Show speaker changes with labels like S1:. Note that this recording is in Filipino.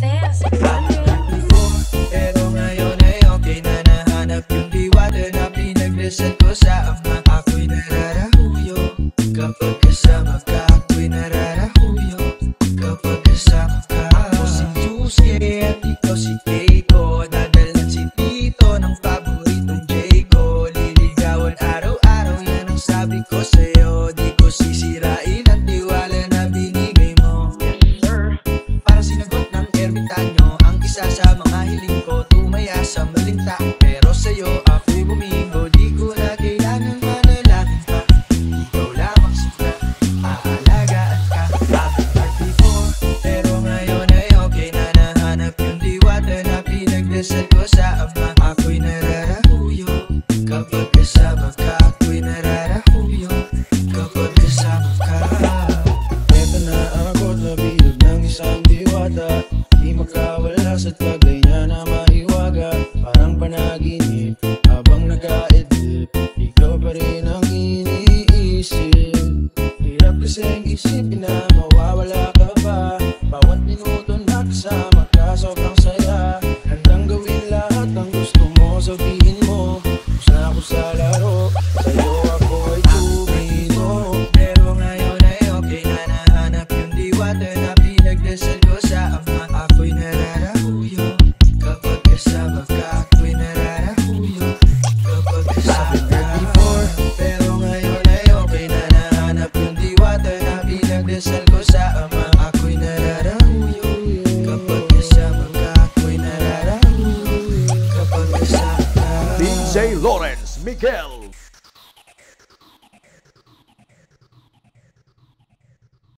S1: fans.
S2: Pero ngayon ay okay na nahanap yung diwata na pinagdasal ko sa ama Ako'y nararahuyo kapag kasama ko Tumaya sa malinta Pero sa'yo ako'y bumingo Di ko na kailangan manalangin pa Ikaw lamang sila Aalagaan ka. I've heard before Pero ngayon ay okay na. Nahanap yung diwata Na pinagdasal ko sa ama. Ako'y nararahuyo Kapag kasama ka Ako'y nararahuyo Kapag kasama ka.
S3: Eto na ako sa bilog ng isang diwata. Di makawala sa niya na maiwaga isipin na mawawala ka pa. Bawat minuto na kasama ka sobrang saya. Handang gawin lahat ng gusto mo sabihin mo Tapos na ako Sa'yo ako ay tumino
S2: Pero ngayon ay okay na nahanap yung diwata na pinagdasal ko sa ama. Ako'y nararahuyo
S4: DJ Lawrence Miguel